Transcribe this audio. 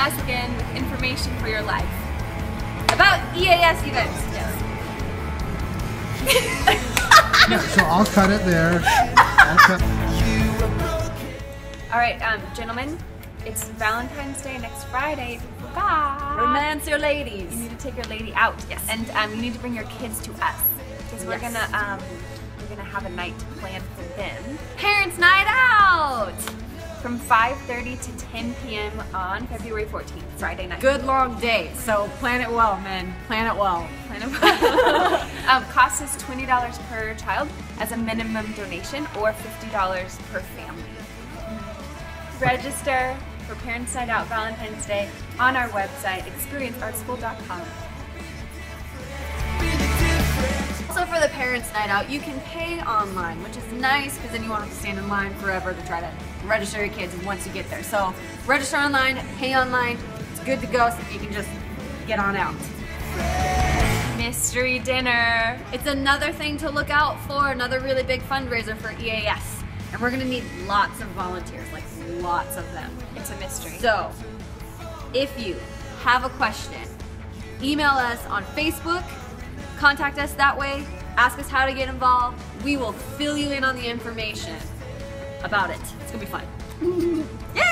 us again with information for your life. About EAS events, yes. so I'll cut it there. Cut. All right, um, gentlemen, it's Valentine's Day next Friday. Bye. Romance your ladies. You need to take your lady out. Yes. And um, you need to bring your kids to us because we're yes. gonna um, we're gonna have a night planned for them from 5:30 to 10 p.m. on February 14th, Friday night. Good long day, so plan it well, men. Plan it well. Plan of- um, cost is $20 per child as a minimum donation or $50 per family. Register for Parents Night Out Valentine's Day on our website, experienceartschool.com. parents' night out, you can pay online, which is nice because then you won't have to stand in line forever to try to register your kids once you get there. So register online, pay online. It's good to go so you can just get on out. Mystery dinner. It's another thing to look out for, another really big fundraiser for EAS. And we're gonna need lots of volunteers, like lots of them. It's a mystery. So, if you have a question, email us on Facebook, contact us that way, ask us how to get involved. We will fill you in on the information about it. It's gonna be fun. Yay! That's it. Bye!